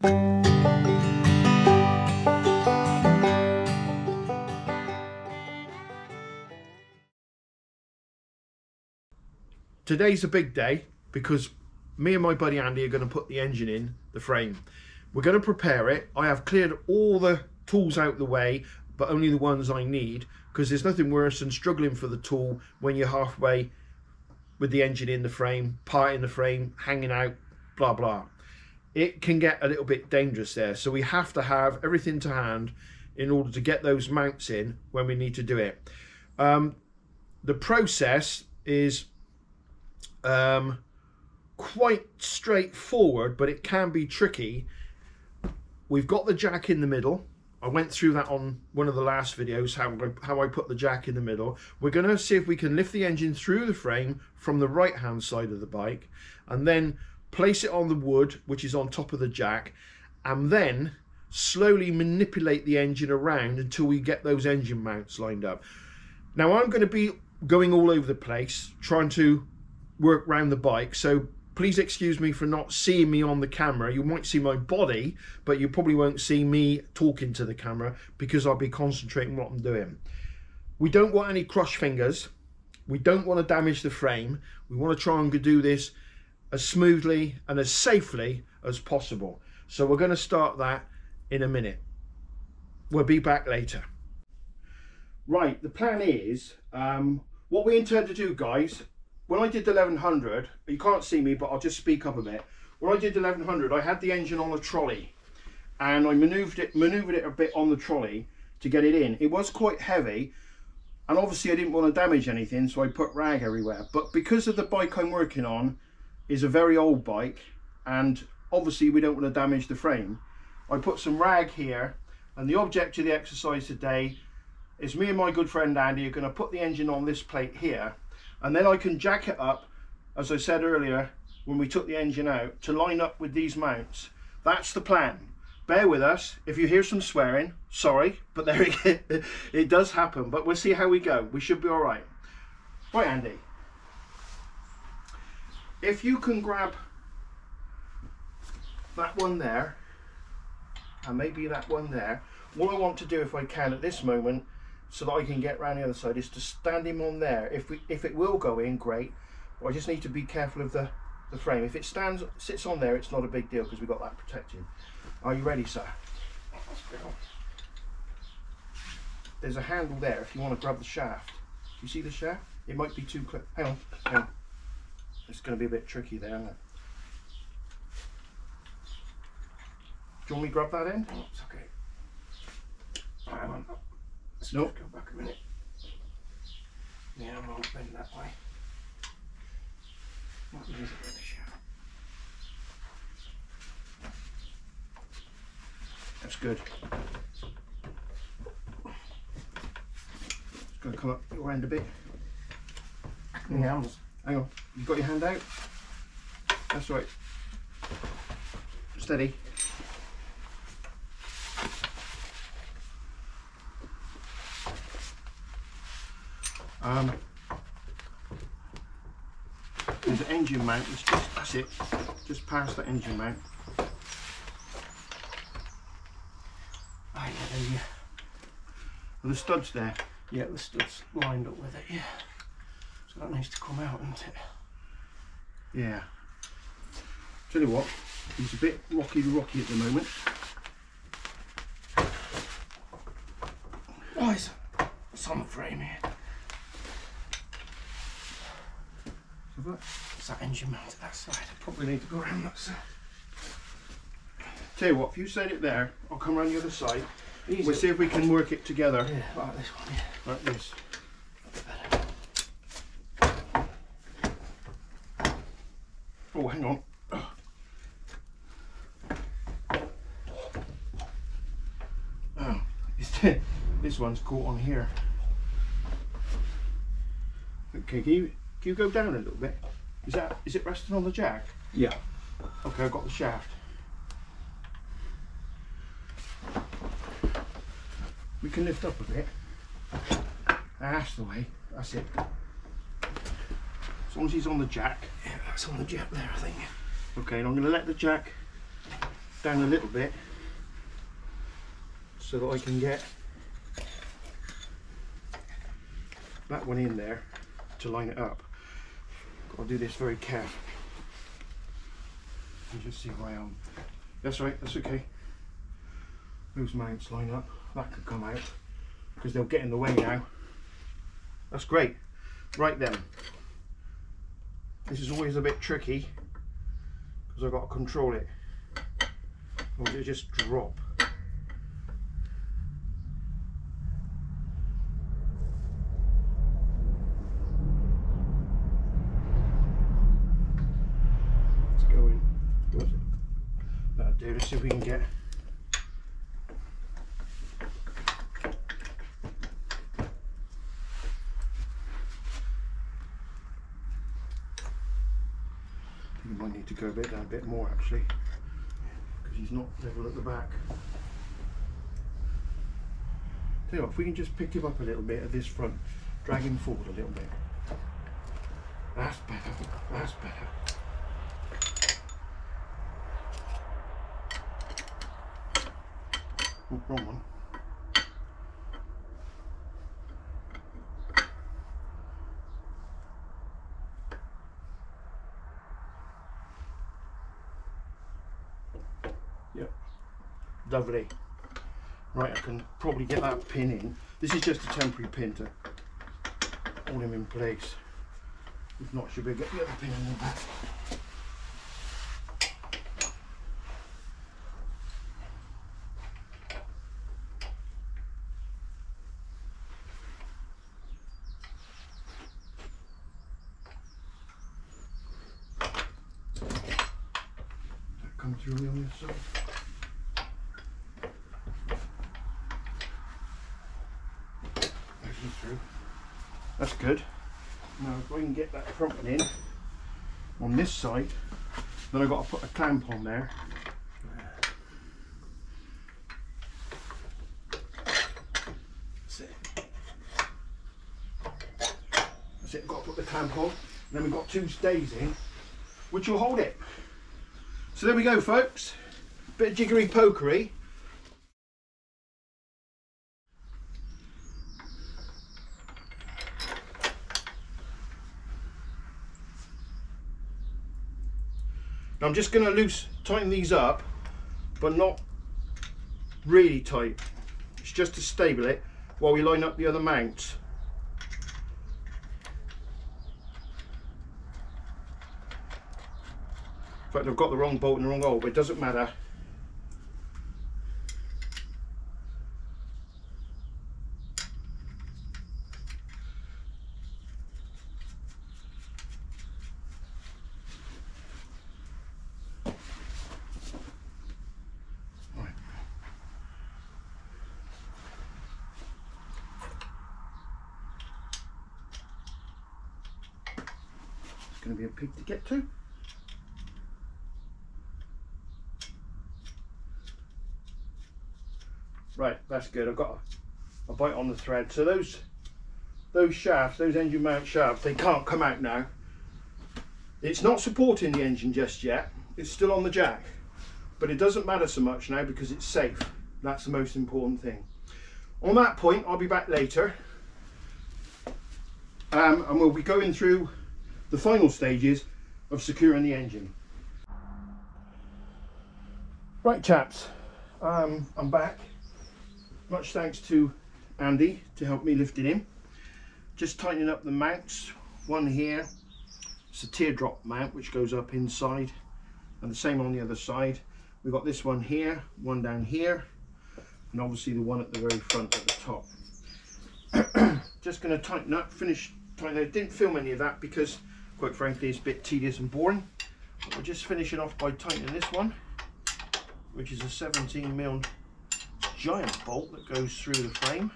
Today's a big day because me and my buddy Andy are going to put the engine in the frame. We're going to prepare it. I have cleared all the tools out the way, but only the ones I need because there's nothing worse than struggling for the tool when you're halfway with the engine in the frame, part in the frame, hanging out, blah blah. It can get a little bit dangerous there, so we have to have everything to hand in order to get those mounts in when we need to do it. Um, the process is um, quite straightforward, but it can be tricky. We've got the jack in the middle. I went through that on one of the last videos, how I, how I put the jack in the middle. We're going to see if we can lift the engine through the frame from the right hand side of the bike and then place it on the wood, which is on top of the jack, and then slowly manipulate the engine around until we get those engine mounts lined up. Now I'm going to be going all over the place trying to work around the bike so please excuse me for not seeing me on the camera. You might see my body but you probably won't see me talking to the camera because I'll be concentrating what I'm doing. We don't want any crush fingers. We don't want to damage the frame. We want to try and do this as smoothly and as safely as possible so we're going to start that in a minute we'll be back later right the plan is um, what we intend to do guys when I did the 1100, you can't see me, but I'll just speak up a bit. When I did the 1100, I had the engine on a trolley and I maneuvered it, maneuvered it a bit on the trolley to get it in. It was quite heavy and obviously I didn't want to damage anything, so I put rag everywhere. But because of the bike I'm working on is a very old bike and obviously we don't want to damage the frame, I put some rag here and the object of the exercise today is me and my good friend Andy are going to put the engine on this plate here and then I can jack it up as I said earlier when we took the engine out to line up with these mounts. That's the plan. Bear with us. If you hear some swearing sorry but there it, it does happen but we'll see how we go. We should be all right. Right Andy if you can grab that one there and maybe that one there what I want to do if I can at this moment so that I can get around the other side is to stand him on there. If we if it will go in, great. But I just need to be careful of the, the frame. If it stands sits on there, it's not a big deal because we've got that protected. Are you ready, sir? There's a handle there if you want to grab the shaft. You see the shaft? It might be too close. Hang on, hang on. It's going to be a bit tricky there, isn't it? Do you want me to grab that end? Oh, it's okay. Hang on. Let's Nope. go back a minute. Yeah, I'm going to bend that way. What is it with the shaft? That's good. It's going to come up your end a bit. Yeah, I'm Hang on. You got your hand out? That's right. Steady. Um, there's an engine mount. It's just that's it. Just past the engine mount. Ah, yeah, there you And the studs there. Yeah, the stud's lined up with it, yeah. So that needs to come out, isn't it? Yeah. Tell you what, he's a bit rocky rocky at the moment. Oh, it's, it's on the frame here. So that- It's that engine mount to that side. I probably need to go around that side. Tell you what, if you set it there, I'll come around the other side. Easy. We'll see if we can work it together Yeah, like this one, yeah. like this. Oh, hang on. Oh, this one's caught on here. Okay, can you can you go down a little bit? Is that is it resting on the jack? Yeah. Okay, I've got the shaft. We can lift up a bit. That's the way. That's it. As long as he's on the jack. On the jet there, I think. Okay, and I'm going to let the jack down a little bit so that I can get that one in there to line it up. To do this very carefully. And just see where I am. That's right, that's okay. Those mounts line up. That could come out because they'll get in the way now. That's great. Right then. This is always a bit tricky because I've got to control it. Or it just drop? Let's go in. Where's it? That'll do. Let's see if we can get. I think we might need to go a bit down a bit more actually, because he's not level at the back. Tell you what, if we can just pick him up a little bit at this front, drag him forward a little bit. That's better. That's better. Oh, wrong one. Lovely. Right, I can probably get that pin in. This is just a temporary pin to hold him in place. If not, should we get the other pin in the back? That come through on the other side. That's not through. That's good. Now if I can get that front one in on this side, then I've got to put a clamp on there. That's it. That's it, got to put the clamp on. Then we've got two stays in, which will hold it. So there we go folks. Bit of jiggery pokery. I'm just going to loose, tighten these up, but not really tight. It's just to stable it while we line up the other mounts. In fact, I've got the wrong bolt and the wrong hole, but it doesn't matter. Going to be a pig to get to. Right, that's good. I've got a, a bite on the thread. So those those shafts, those engine mount shafts, they can't come out now. It's not supporting the engine just yet. It's still on the jack. But it doesn't matter so much now because it's safe. That's the most important thing. On that point, I'll be back later. Um, and we'll be going through the final stages of securing the engine. Right chaps, um, I'm back. Much thanks to Andy to help me lift it in. Just tightening up the mounts. One here, it's a teardrop mount which goes up inside and the same on the other side. We've got this one here, one down here, and obviously the one at the very front at the top. Just going to tighten up, finish tightening. I didn't film any of that because quite frankly it's a bit tedious and boring. But we're just finishing off by tightening this one, which is a 17 mil giant bolt that goes through the frame.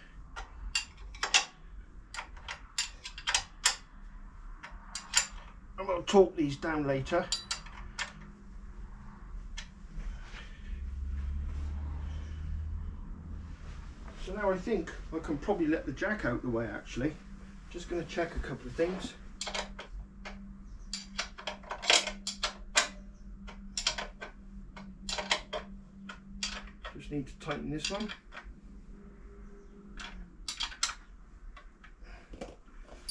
And we'll torque these down later. So now I think I can probably let the jack out the way actually. Just going to check a couple of things. Need to tighten this one.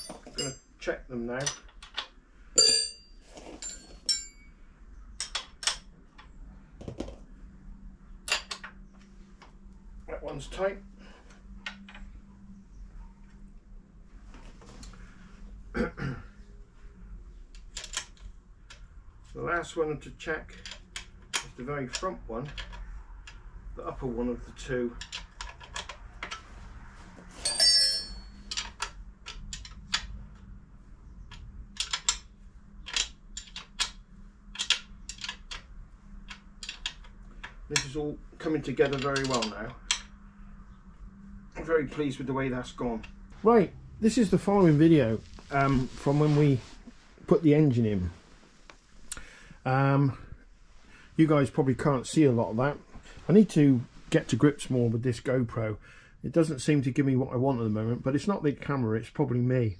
I'm going to check them now. That one's tight. the last one to check is the very front one, the upper one of the two. This is all coming together very well now. I'm very pleased with the way that's gone. Right, this is the following video um, from when we put the engine in. Um, you guys probably can't see a lot of that. I need to get to grips more with this GoPro. It doesn't seem to give me what I want at the moment, but it's not the camera, it's probably me.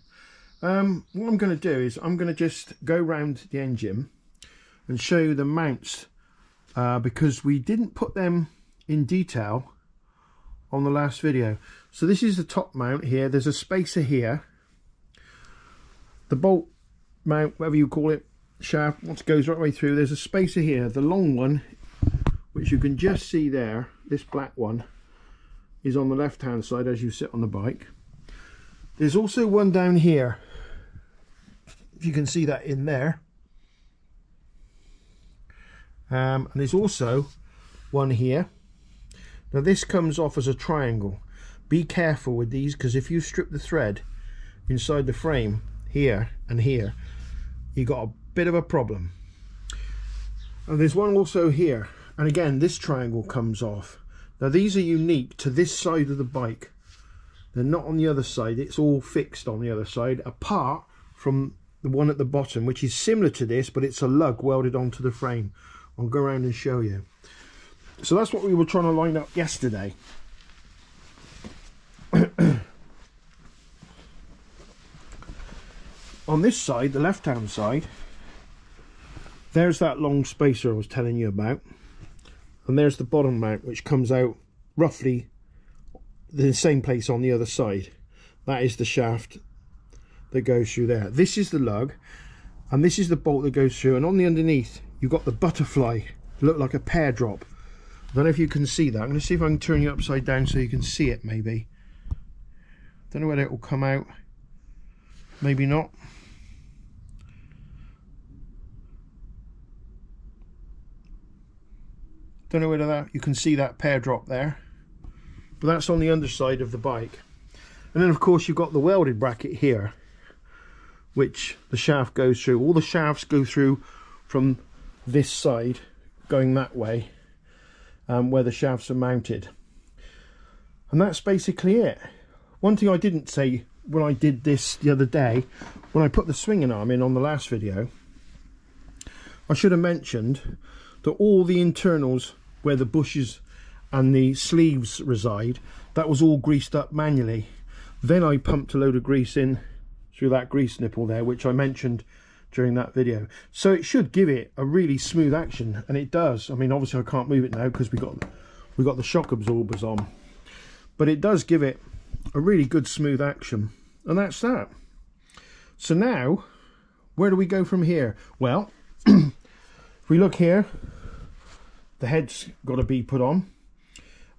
Um, what I'm going to do is I'm going to just go round the engine and show you the mounts uh, because we didn't put them in detail on the last video. So this is the top mount here. There's a spacer here. The bolt mount, whatever you call it, shaft, once it goes right way through, there's a spacer here. The long one, which you can just see there, this black one, is on the left hand side as you sit on the bike. There's also one down here. If you can see that in there. Um, and there's also one here. Now this comes off as a triangle. Be careful with these because if you strip the thread inside the frame here and here, you've got a bit of a problem. And there's one also here. And again, this triangle comes off. Now these are unique to this side of the bike. They're not on the other side. It's all fixed on the other side, apart from the one at the bottom, which is similar to this, but it's a lug welded onto the frame. I'll go around and show you. So that's what we were trying to line up yesterday. On this side, the left hand side, there's that long spacer I was telling you about. And there's the bottom mount, which comes out roughly the same place on the other side. That is the shaft that goes through there. This is the lug, and this is the bolt that goes through. And on the underneath, you've got the butterfly, look like a pear drop. I don't know if you can see that. I'm going to see if I can turn you upside down so you can see it, maybe. Don't know whether it will come out. Maybe not. Don't know whether that you can see that pear drop there. But that's on the underside of the bike. And then of course you've got the welded bracket here, which the shaft goes through. All the shafts go through from this side, going that way, um, where the shafts are mounted. And that's basically it. One thing I didn't say when I did this the other day, when I put the swinging arm in on the last video, I should have mentioned that all the internals where the bushes and the sleeves reside, that was all greased up manually. Then I pumped a load of grease in through that grease nipple there, which I mentioned during that video. So it should give it a really smooth action, and it does. I mean, obviously I can't move it now because we got we got the shock absorbers on, but it does give it a really good smooth action, and that's that. So now, where do we go from here? Well, if we look here, the head's got to be put on.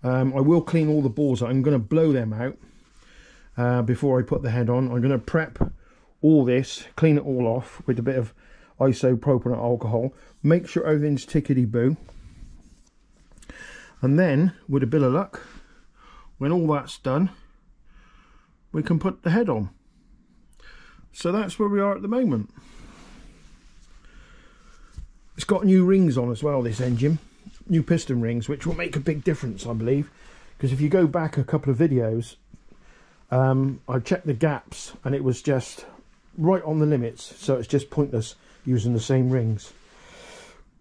Um, I will clean all the balls. I'm going to blow them out uh, before I put the head on. I'm going to prep all this, clean it all off with a bit of isopropyl alcohol. Make sure everything's tickety-boo. And then, with a bit of luck, when all that's done, we can put the head on. So that's where we are at the moment. It's got new rings on as well, this engine new piston rings, which will make a big difference, I believe. Because if you go back a couple of videos, um, I checked the gaps and it was just right on the limits. So it's just pointless using the same rings.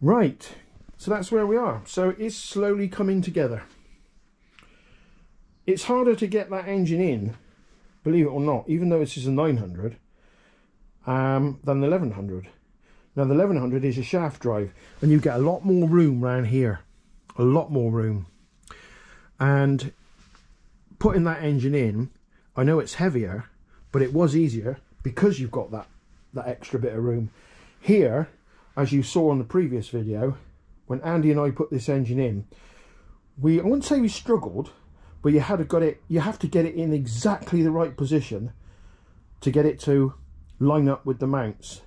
Right, so that's where we are. So it's slowly coming together. It's harder to get that engine in, believe it or not, even though this is a 900, um, than the 1100. Now the 1100 is a shaft drive and you get a lot more room around here. A lot more room. And putting that engine in, I know it's heavier, but it was easier because you've got that, that extra bit of room. Here, as you saw on the previous video, when Andy and I put this engine in, we I wouldn't say we struggled, but you had to got it you have to get it in exactly the right position to get it to line up with the mounts.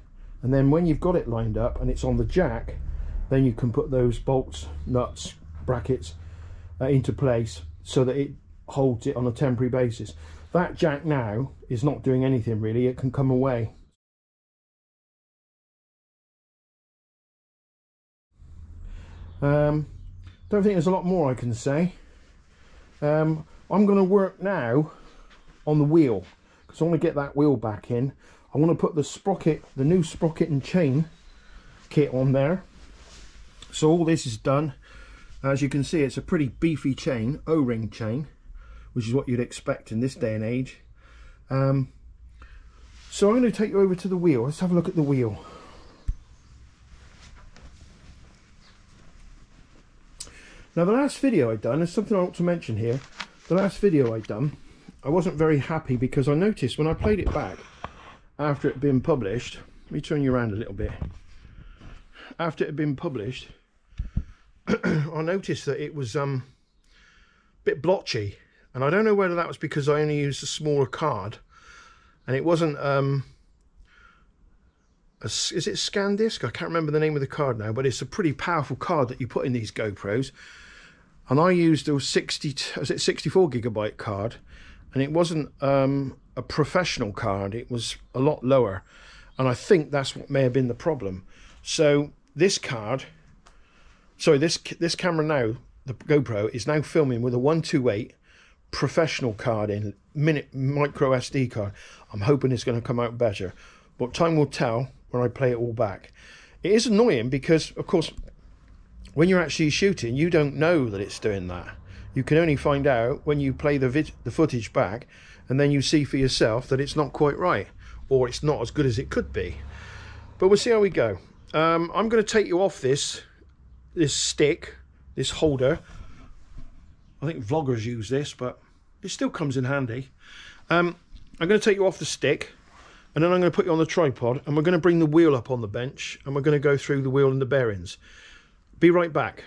And then when you've got it lined up and it's on the jack, then you can put those bolts, nuts, brackets uh, into place so that it holds it on a temporary basis. That jack now is not doing anything really, it can come away. Um, don't think there's a lot more I can say. Um, I'm going to work now on the wheel because I want to get that wheel back in. I want to put the sprocket, the new sprocket and chain kit on there. So all this is done. As you can see, it's a pretty beefy chain, O-ring chain, which is what you'd expect in this day and age. Um, so I'm going to take you over to the wheel. Let's have a look at the wheel. Now the last video I'd done, there's something I want to mention here. The last video I'd done, I wasn't very happy because I noticed when I played it back after it had been published, let me turn you around a little bit. After it had been published, I noticed that it was um, a bit blotchy. And I don't know whether that was because I only used a smaller card and it wasn't um, a, is it SanDisk? I can't remember the name of the card now, but it's a pretty powerful card that you put in these GoPros and I used a 60 was it 64 gigabyte card and it wasn't um, a professional card it was a lot lower. And I think that's what may have been the problem. So this card sorry this this camera now the GoPro is now filming with a 128 professional card in minute micro SD card. I'm hoping it's going to come out better but time will tell when I play it all back. It is annoying because of course when you're actually shooting, you don't know that it's doing that. You can only find out when you play the vid- the footage back, and then you see for yourself that it's not quite right, or it's not as good as it could be. But we'll see how we go. Um, I'm going to take you off this this stick, this holder. I think vloggers use this, but it still comes in handy. Um, I'm going to take you off the stick, and then I'm going to put you on the tripod, and we're going to bring the wheel up on the bench, and we're going to go through the wheel and the bearings. Be right back.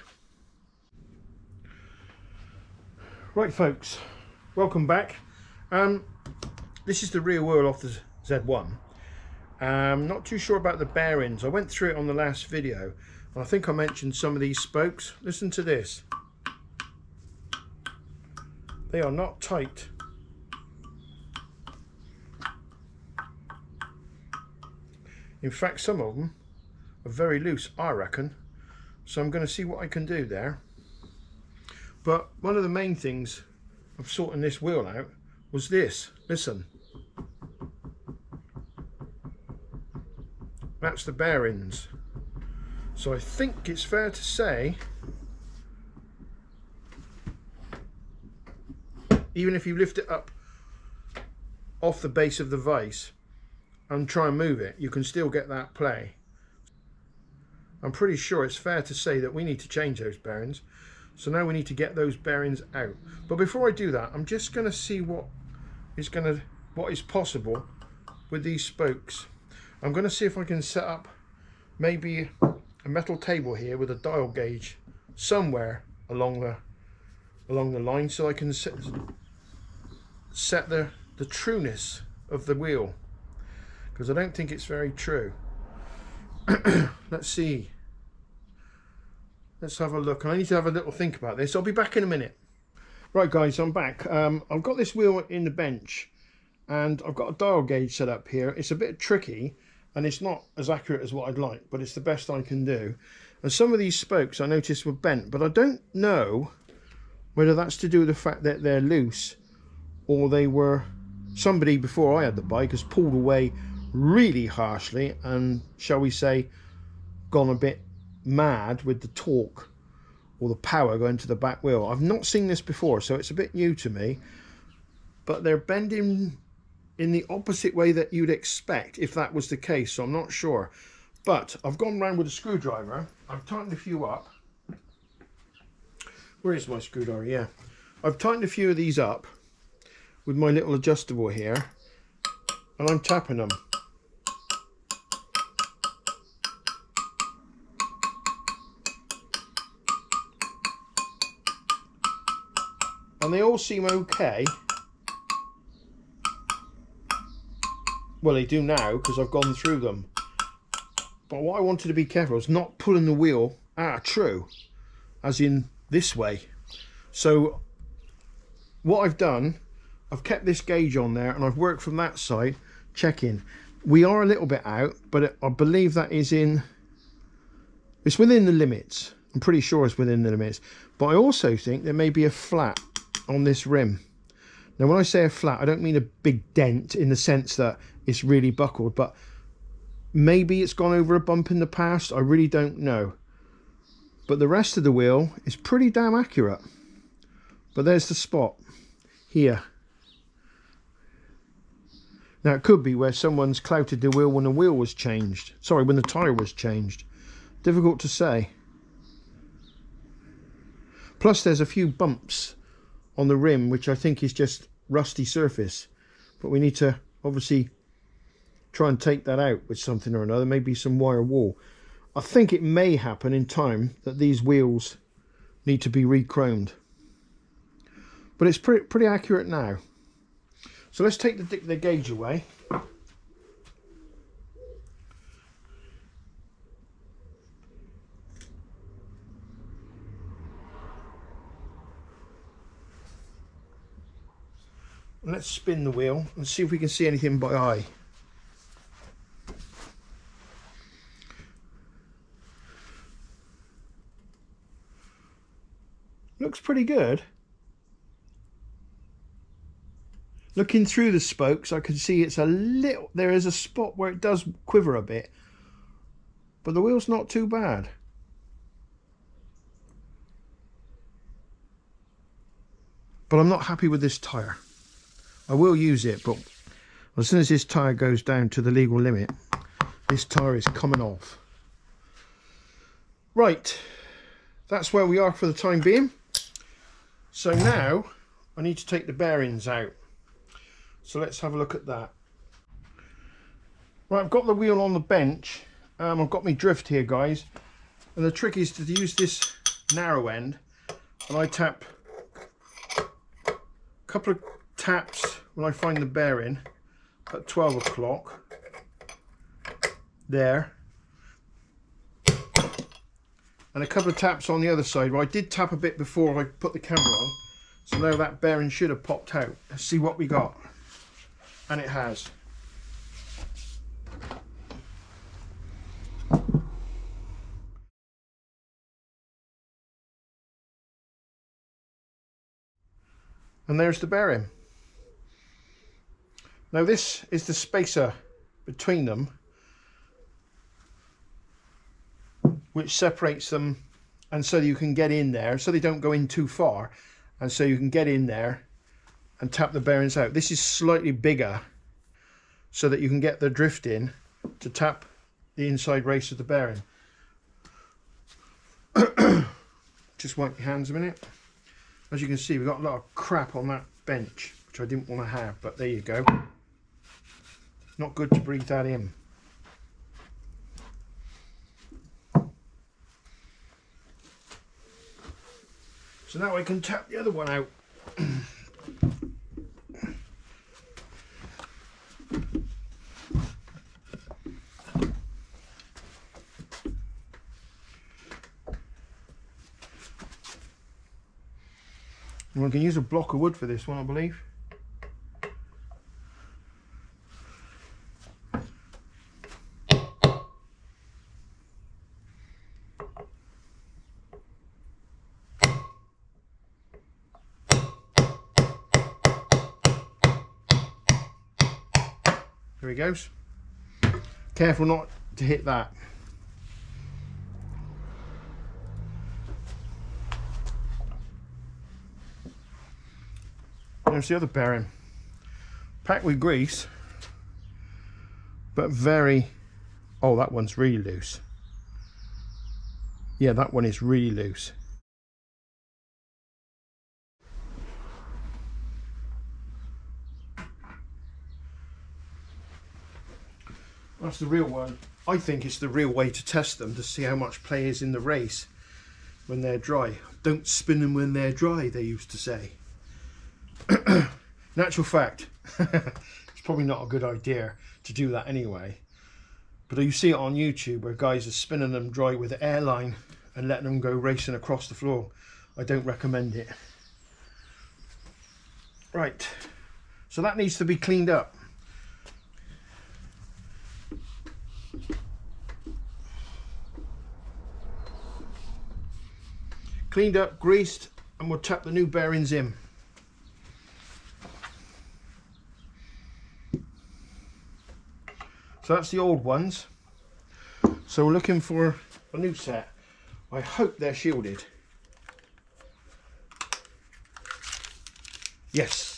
Right, folks, welcome back. Um, this is the rear wheel off the Z1. Um, not too sure about the bearings. I went through it on the last video. And I think I mentioned some of these spokes. Listen to this. They are not tight. In fact, some of them are very loose, I reckon. So I'm going to see what I can do there. But one of the main things of sorting this wheel out was this. Listen. That's the bearings. So I think it's fair to say even if you lift it up off the base of the vise and try and move it, you can still get that play. I'm pretty sure it's fair to say that we need to change those bearings. So now we need to get those bearings out. But before I do that, I'm just going to see what is going to what is possible with these spokes. I'm going to see if I can set up maybe a metal table here with a dial gauge somewhere along the along the line so I can set, set the the trueness of the wheel because I don't think it's very true. let's see. Let's have a look. I need to have a little think about this. I'll be back in a minute. Right, guys, I'm back. Um, I've got this wheel in the bench and I've got a dial gauge set up here. It's a bit tricky and it's not as accurate as what I'd like, but it's the best I can do. And some of these spokes I noticed were bent, but I don't know whether that's to do with the fact that they're loose or they were somebody before I had the bike has pulled away really harshly and shall we say gone a bit mad with the torque or the power going to the back wheel. I've not seen this before so it's a bit new to me but they're bending in the opposite way that you'd expect if that was the case so I'm not sure. But I've gone around with a screwdriver. I've tightened a few up. Where is my screwdriver? Yeah. I've tightened a few of these up with my little adjustable here and I'm tapping them. And they all seem okay. Well, they do now because I've gone through them. But what I wanted to be careful is not pulling the wheel out true, as in this way. So what I've done, I've kept this gauge on there and I've worked from that side, checking. We are a little bit out, but I believe that is in, it's within the limits. I'm pretty sure it's within the limits. But I also think there may be a flat on this rim. Now when I say a flat, I don't mean a big dent in the sense that it's really buckled, but maybe it's gone over a bump in the past. I really don't know. But the rest of the wheel is pretty damn accurate. But there's the spot here. Now it could be where someone's clouted the wheel when the wheel was changed. Sorry, when the tyre was changed. Difficult to say. Plus there's a few bumps on the rim which I think is just rusty surface. But we need to obviously try and take that out with something or another. Maybe some wire wool. I think it may happen in time that these wheels need to be re-chromed. But it's pretty, pretty accurate now. So let's take the, the gauge away. Let's spin the wheel and see if we can see anything by eye. Looks pretty good. Looking through the spokes, I can see it's a little, there is a spot where it does quiver a bit, but the wheel's not too bad. But I'm not happy with this tyre. I will use it, but as soon as this tyre goes down to the legal limit, this tyre is coming off. Right, that's where we are for the time being. So now I need to take the bearings out. So let's have a look at that. Right, I've got the wheel on the bench. Um, I've got my drift here, guys. And the trick is to use this narrow end. And I tap a couple of taps when I find the bearing at 12 o'clock. There. And a couple of taps on the other side. Well, I did tap a bit before I put the camera on. So now that bearing should have popped out. Let's see what we got. And it has. And there's the bearing. Now this is the spacer between them which separates them and so you can get in there so they don't go in too far and so you can get in there and tap the bearings out. This is slightly bigger so that you can get the drift in to tap the inside race of the bearing. Just wipe your hands a minute. As you can see, we've got a lot of crap on that bench, which I didn't want to have, but there you go. Not good to breathe that in. So now I can tap the other one out. And we can use a block of wood for this one, I believe. Goes. Careful not to hit that. There's the other bearing. Packed with grease, but very, oh that one's really loose. Yeah, that one is really loose. That's the real one. I think it's the real way to test them to see how much play is in the race when they're dry. Don't spin them when they're dry, they used to say. Natural fact, it's probably not a good idea to do that anyway. But you see it on YouTube where guys are spinning them dry with an airline and letting them go racing across the floor. I don't recommend it. Right, so that needs to be cleaned up. Cleaned up, greased, and we'll tap the new bearings in. So that's the old ones. So we're looking for a new set. I hope they're shielded. Yes.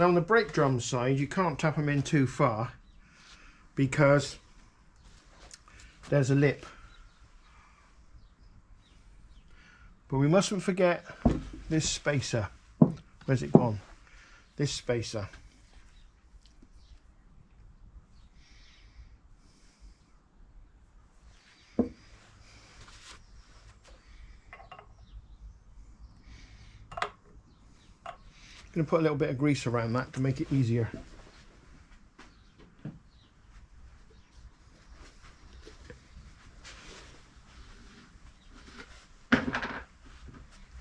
Now on the brake drum side, you can't tap them in too far because there's a lip. But we mustn't forget this spacer. Where's it gone? This spacer. Going to put a little bit of grease around that to make it easier.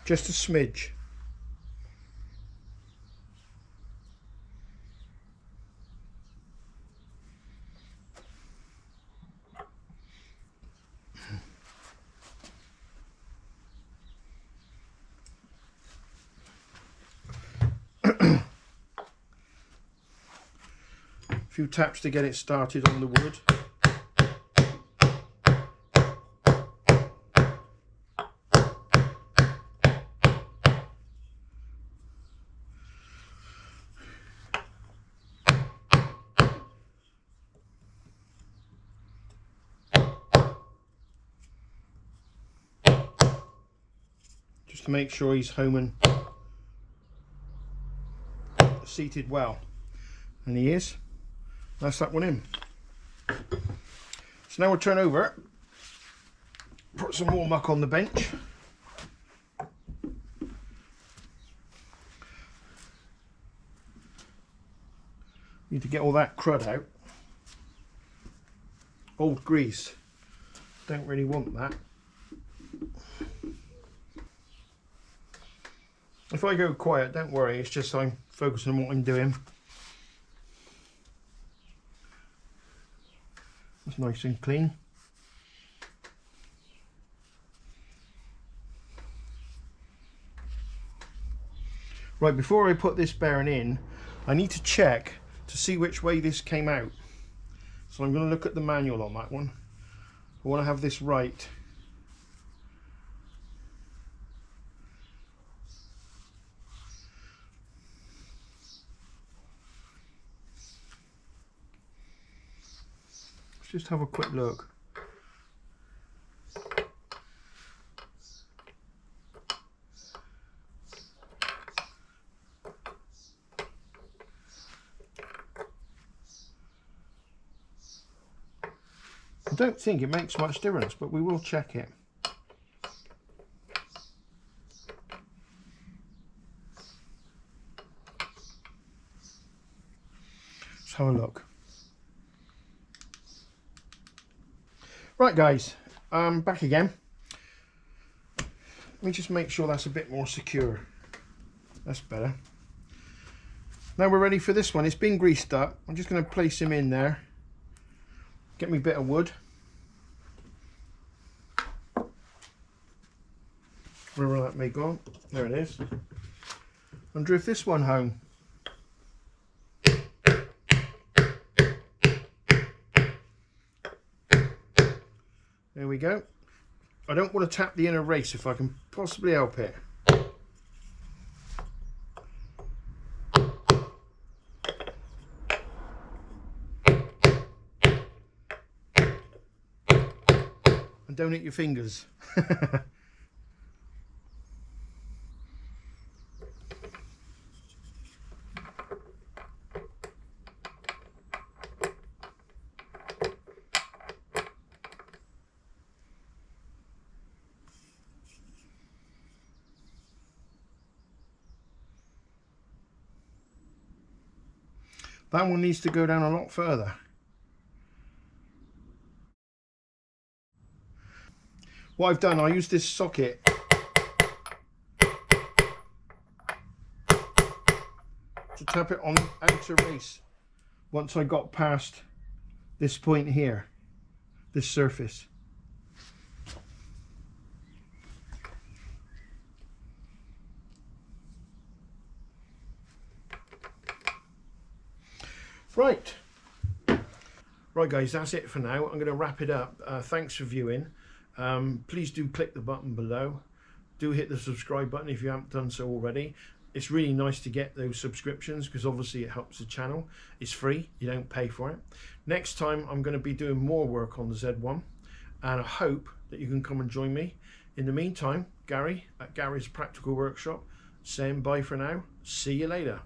Just a smidge. Few taps to get it started on the wood. Just to make sure he's home and seated well. And he is. That's that one in. So now we'll turn over, put some more muck on the bench. Need to get all that crud out. Old grease. Don't really want that. If I go quiet, don't worry, it's just I'm focusing on what I'm doing. Nice and clean. Right, before I put this bearing in, I need to check to see which way this came out. So I'm going to look at the manual on that one. I want to have this right. Just have a quick look. I don't think it makes much difference, but we will check it. Let's have a look. Right guys, um, back again. Let me just make sure that's a bit more secure. That's better. Now we're ready for this one. It's been greased up. I'm just going to place him in there. Get me a bit of wood. Wherever that may go. There it is. And drift this one home. Go. I don't want to tap the inner race if I can possibly help it. And don't hit your fingers. That one needs to go down a lot further. What I've done, I use this socket to tap it on the outer race once I got past this point here, this surface. Right. Right, guys, that's it for now. I'm going to wrap it up. Uh, thanks for viewing. Um, please do click the button below. Do hit the subscribe button if you haven't done so already. It's really nice to get those subscriptions because obviously it helps the channel. It's free, you don't pay for it. Next time, I'm going to be doing more work on the Z1 and I hope that you can come and join me. In the meantime, Gary at Gary's Practical Workshop saying bye for now. See you later.